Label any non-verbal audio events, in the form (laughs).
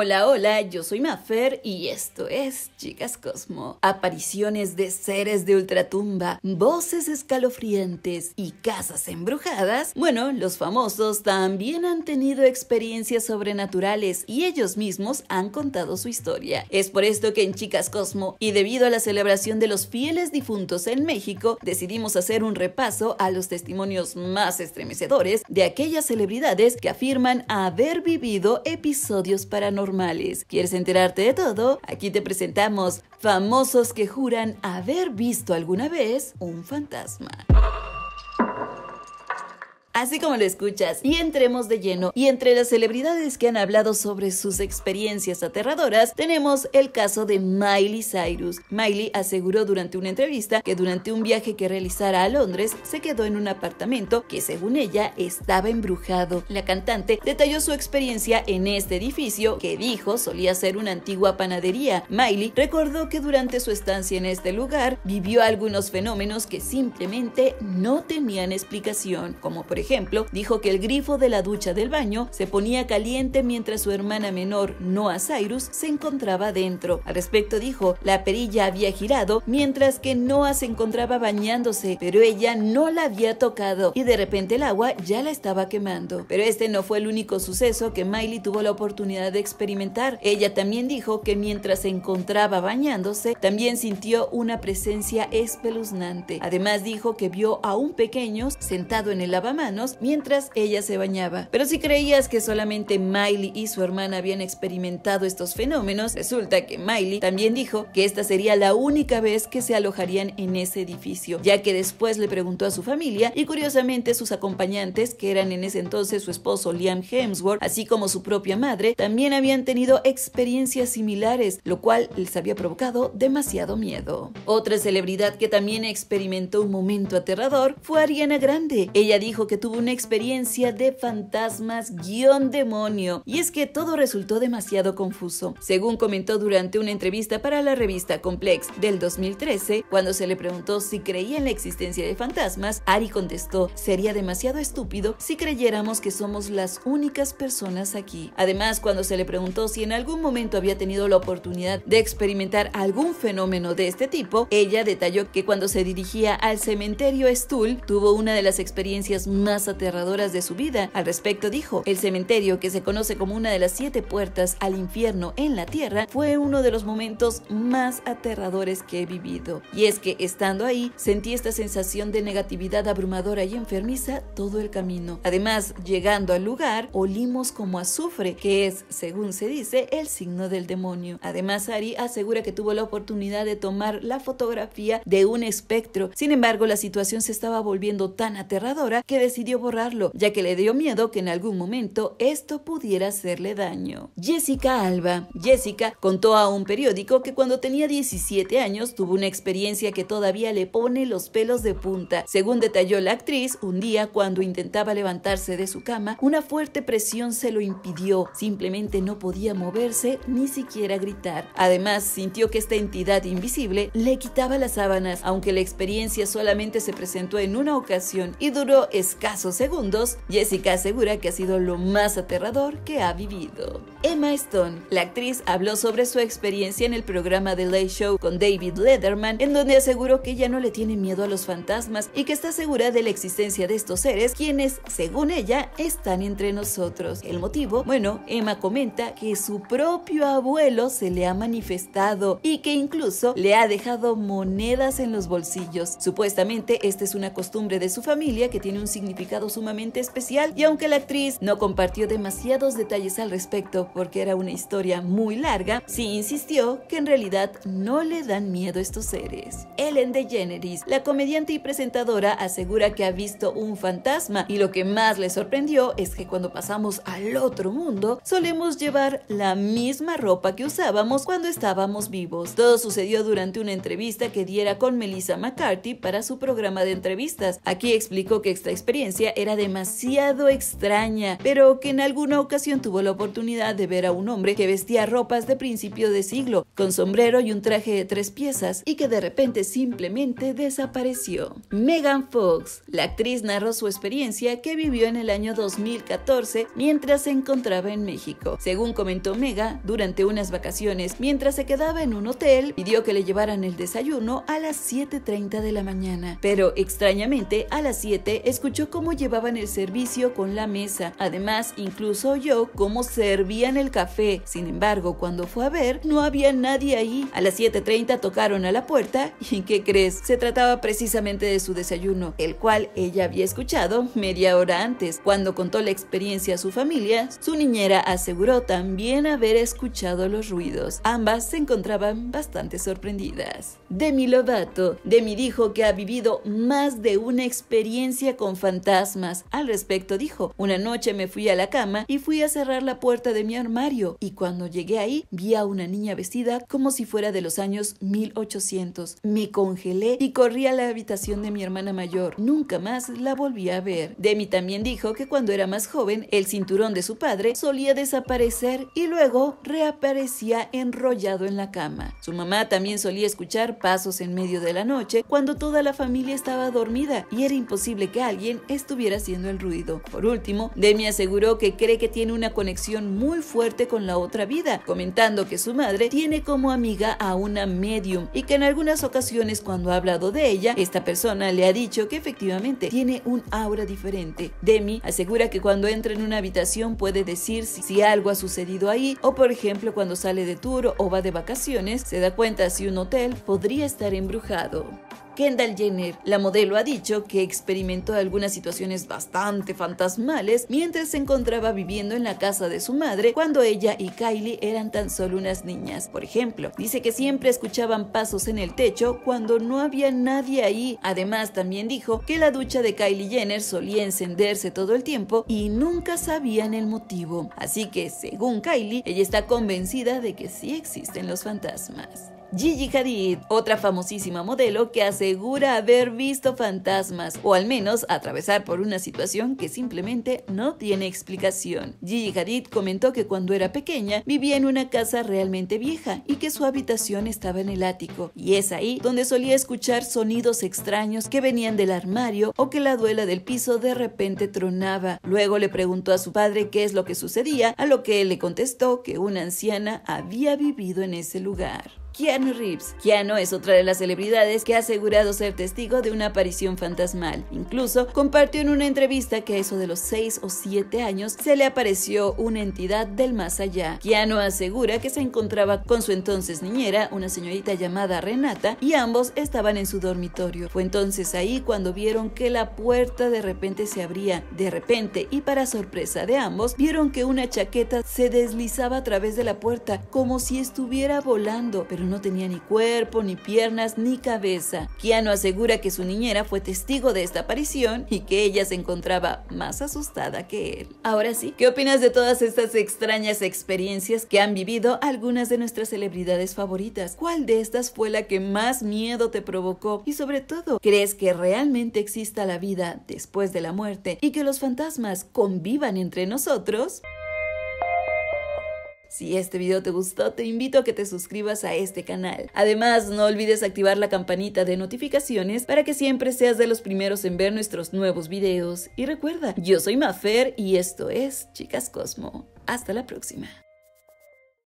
Hola, hola, yo soy Mafer y esto es Chicas Cosmo. Apariciones de seres de ultratumba, voces escalofriantes y casas embrujadas. Bueno, los famosos también han tenido experiencias sobrenaturales y ellos mismos han contado su historia. Es por esto que en Chicas Cosmo y debido a la celebración de los fieles difuntos en México, decidimos hacer un repaso a los testimonios más estremecedores de aquellas celebridades que afirman haber vivido episodios paranormales ¿Quieres enterarte de todo? Aquí te presentamos famosos que juran haber visto alguna vez un fantasma así como lo escuchas, y entremos de lleno. Y entre las celebridades que han hablado sobre sus experiencias aterradoras, tenemos el caso de Miley Cyrus. Miley aseguró durante una entrevista que durante un viaje que realizara a Londres se quedó en un apartamento que según ella estaba embrujado. La cantante detalló su experiencia en este edificio que dijo solía ser una antigua panadería. Miley recordó que durante su estancia en este lugar vivió algunos fenómenos que simplemente no tenían explicación, como por ejemplo ejemplo, dijo que el grifo de la ducha del baño se ponía caliente mientras su hermana menor, Noah Cyrus, se encontraba dentro. Al respecto dijo, la perilla había girado mientras que Noah se encontraba bañándose, pero ella no la había tocado y de repente el agua ya la estaba quemando. Pero este no fue el único suceso que Miley tuvo la oportunidad de experimentar. Ella también dijo que mientras se encontraba bañándose, también sintió una presencia espeluznante. Además dijo que vio a un pequeño sentado en el lavamanos mientras ella se bañaba. Pero si creías que solamente Miley y su hermana habían experimentado estos fenómenos, resulta que Miley también dijo que esta sería la única vez que se alojarían en ese edificio, ya que después le preguntó a su familia y curiosamente sus acompañantes, que eran en ese entonces su esposo Liam Hemsworth, así como su propia madre, también habían tenido experiencias similares, lo cual les había provocado demasiado miedo. Otra celebridad que también experimentó un momento aterrador fue Ariana Grande. Ella dijo que tuvo una experiencia de fantasmas guion demonio, y es que todo resultó demasiado confuso. Según comentó durante una entrevista para la revista Complex del 2013, cuando se le preguntó si creía en la existencia de fantasmas, Ari contestó, sería demasiado estúpido si creyéramos que somos las únicas personas aquí. Además, cuando se le preguntó si en algún momento había tenido la oportunidad de experimentar algún fenómeno de este tipo, ella detalló que cuando se dirigía al cementerio Stuhl tuvo una de las experiencias más aterradoras de su vida. Al respecto dijo, el cementerio, que se conoce como una de las siete puertas al infierno en la tierra, fue uno de los momentos más aterradores que he vivido. Y es que estando ahí, sentí esta sensación de negatividad abrumadora y enfermiza todo el camino. Además, llegando al lugar, olimos como azufre, que es, según se dice, el signo del demonio. Además, Ari asegura que tuvo la oportunidad de tomar la fotografía de un espectro. Sin embargo, la situación se estaba volviendo tan aterradora que decidió borrarlo, ya que le dio miedo que en algún momento esto pudiera hacerle daño. Jessica Alba. Jessica contó a un periódico que cuando tenía 17 años tuvo una experiencia que todavía le pone los pelos de punta. Según detalló la actriz, un día cuando intentaba levantarse de su cama, una fuerte presión se lo impidió. Simplemente no podía moverse ni siquiera gritar. Además, sintió que esta entidad invisible le quitaba las sábanas, aunque la experiencia solamente se presentó en una ocasión y duró segundos, Jessica asegura que ha sido lo más aterrador que ha vivido. Emma Stone, la actriz, habló sobre su experiencia en el programa The Late Show con David Letterman, en donde aseguró que ella no le tiene miedo a los fantasmas y que está segura de la existencia de estos seres, quienes, según ella, están entre nosotros. El motivo, bueno, Emma comenta que su propio abuelo se le ha manifestado y que incluso le ha dejado monedas en los bolsillos. Supuestamente, esta es una costumbre de su familia que tiene un significado sumamente especial y aunque la actriz no compartió demasiados detalles al respecto porque era una historia muy larga, sí insistió que en realidad no le dan miedo estos seres. Ellen DeGeneres, la comediante y presentadora, asegura que ha visto un fantasma y lo que más le sorprendió es que cuando pasamos al otro mundo solemos llevar la misma ropa que usábamos cuando estábamos vivos. Todo sucedió durante una entrevista que diera con Melissa McCarthy para su programa de entrevistas. Aquí explicó que esta experiencia era demasiado extraña, pero que en alguna ocasión tuvo la oportunidad de ver a un hombre que vestía ropas de principio de siglo, con sombrero y un traje de tres piezas, y que de repente simplemente desapareció. Megan Fox, la actriz narró su experiencia que vivió en el año 2014 mientras se encontraba en México. Según comentó Mega, durante unas vacaciones, mientras se quedaba en un hotel, pidió que le llevaran el desayuno a las 7.30 de la mañana, pero extrañamente a las 7 escuchó cómo llevaban el servicio con la mesa. Además, incluso oyó cómo servían el café. Sin embargo, cuando fue a ver, no había nadie ahí. A las 7.30 tocaron a la puerta (laughs) y ¿qué crees? Se trataba precisamente de su desayuno, el cual ella había escuchado media hora antes. Cuando contó la experiencia a su familia, su niñera aseguró también haber escuchado los ruidos. Ambas se encontraban bastante sorprendidas. Demi Lovato. Demi dijo que ha vivido más de una experiencia con fantasmas. Al respecto dijo, una noche me fui a la cama y fui a cerrar la puerta de mi armario y cuando llegué ahí vi a una niña vestida como si fuera de los años 1800. Me congelé y corrí a la habitación de mi hermana mayor. Nunca más la volví a ver. Demi también dijo que cuando era más joven el cinturón de su padre solía desaparecer y luego reaparecía enrollado en la cama. Su mamá también solía escuchar pasos en medio de la noche cuando toda la familia estaba dormida y era imposible que alguien estuviera haciendo el ruido. Por último, Demi aseguró que cree que tiene una conexión muy fuerte con la otra vida, comentando que su madre tiene como amiga a una medium y que en algunas ocasiones cuando ha hablado de ella, esta persona le ha dicho que efectivamente tiene un aura diferente. Demi asegura que cuando entra en una habitación puede decir si, si algo ha sucedido ahí o por ejemplo cuando sale de tour o va de vacaciones se da cuenta si un hotel podría estar embrujado. Kendall Jenner, la modelo, ha dicho que experimentó algunas situaciones bastante fantasmales mientras se encontraba viviendo en la casa de su madre cuando ella y Kylie eran tan solo unas niñas. Por ejemplo, dice que siempre escuchaban pasos en el techo cuando no había nadie ahí. Además, también dijo que la ducha de Kylie Jenner solía encenderse todo el tiempo y nunca sabían el motivo. Así que, según Kylie, ella está convencida de que sí existen los fantasmas. Gigi Hadid, otra famosísima modelo que asegura haber visto fantasmas o al menos atravesar por una situación que simplemente no tiene explicación. Gigi Hadid comentó que cuando era pequeña vivía en una casa realmente vieja y que su habitación estaba en el ático y es ahí donde solía escuchar sonidos extraños que venían del armario o que la duela del piso de repente tronaba. Luego le preguntó a su padre qué es lo que sucedía, a lo que él le contestó que una anciana había vivido en ese lugar. Keanu Reeves. Keanu es otra de las celebridades que ha asegurado ser testigo de una aparición fantasmal. Incluso compartió en una entrevista que a eso de los 6 o 7 años se le apareció una entidad del más allá. Keanu asegura que se encontraba con su entonces niñera, una señorita llamada Renata, y ambos estaban en su dormitorio. Fue entonces ahí cuando vieron que la puerta de repente se abría. De repente, y para sorpresa de ambos, vieron que una chaqueta se deslizaba a través de la puerta como si estuviera volando, pero no tenía ni cuerpo, ni piernas, ni cabeza. Keanu asegura que su niñera fue testigo de esta aparición y que ella se encontraba más asustada que él. Ahora sí, ¿qué opinas de todas estas extrañas experiencias que han vivido algunas de nuestras celebridades favoritas? ¿Cuál de estas fue la que más miedo te provocó? Y sobre todo, ¿crees que realmente exista la vida después de la muerte y que los fantasmas convivan entre nosotros? Si este video te gustó, te invito a que te suscribas a este canal. Además, no olvides activar la campanita de notificaciones para que siempre seas de los primeros en ver nuestros nuevos videos. Y recuerda, yo soy Mafer y esto es Chicas Cosmo. Hasta la próxima.